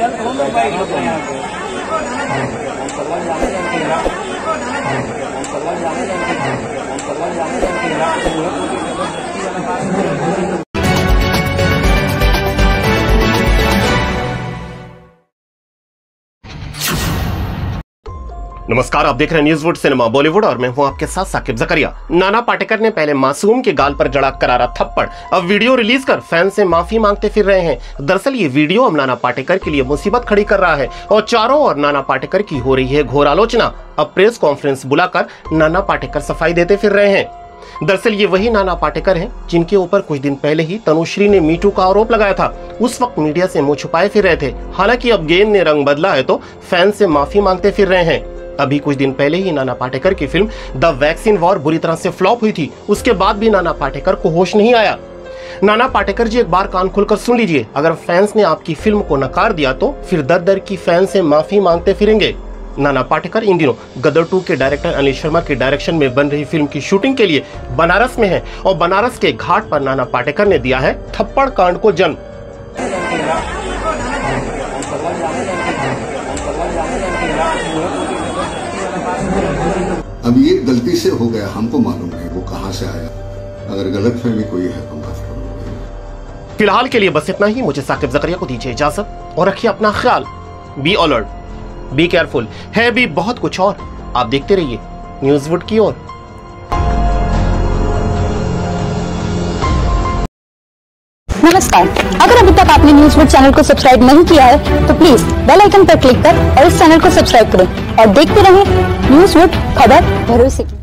đến 40 phút rồi. नमस्कार, आप देख रहे हैं न्यूज़ सिनेमा बॉलीवुड और मैं हूँ आपके साथ साकिब जकरिया। नाना पाटेकर ने पहले मासूम के गाल पर जड़ा करारा थप्पड़, अब वीडियो रिलीज़ कर फ़ैन से माफ़ी मांगते फिर रहे हैं। दरअसल ये वीडियो अब नाना पाटेकर के लिए मुसीबत खड़ी कर रहा है, और चारों ओर नाना पाटेकर की हो रही है घोर आलोचना। अब प्रेस कॉन्फ्रेंस बुलाकर नाना पाटेकर सफ़ाई देते फिर रहे हैं। दरअसल ये वही नाना पाटेकर हैं, जिनके ऊपर कुछ दिन पहले ही तनुश्री ने मीटू का आरोप लगाया था। उस वक्त मीडिया से मुँह छुपाए फिर रहे थे। हालाँकि अब गेंद ने रंग बदला है तो फ़ैन से माफ़ी मांगते फिर रहे हैं। अभी कुछ दिन पहले ही नाना पाटेकर की फ़िल्म द वैक्सीन वॉर बुरी तरह से फ्लॉप हुई थी। उसके बाद भी नाना पाटेकर को होश नहीं आया। नाना पाटेकर जी, एक बार कान खोलकर सुन लीजिए। अगर फैंस ने आपकी फ़िल्म को नकार दिया तो फिर दर दर की फ़ैन से माफ़ी मांगते फिरेंगे। नाना पाटेकर इन दिनों गदर टू के डायरेक्टर अनिल शर्मा के डायरेक्शन में बन रही फ़िल्म की शूटिंग के लिए बनारस में है और बनारस के घाट पर नाना पाटेकर ने दिया है थप्पड़ कांड को जन्म हम सलमान जाने जानते हैं हम सलमान जाने जानते हैं ना तो वो कोई ज़बरदस्ती वाला काम नहीं है। अब ये गलती से हो गया, हमको मालूम है, वो कहाँ से आया। अगर गलत फहमी कोई है तो माफ़ करो। फ़िलहाल के लिए बस इतना ही। मुझे साकिब जकरिया को दीजिए इजाज़त और रखिए अपना ख्याल। बी अलर्ट बी केयरफुल है भी बहुत कुछ और। आप देखते रहिए न्यूजवुड की ओर। नमस्कार। अगर अभी तक आपने न्यूज़ वुड चैनल को सब्सक्राइब नहीं किया है तो प्लीज़ बेल आइकन पर क्लिक कर और इस चैनल को सब्सक्राइब करें और देखते रहें न्यूज़ वुड खबर भरोसे की।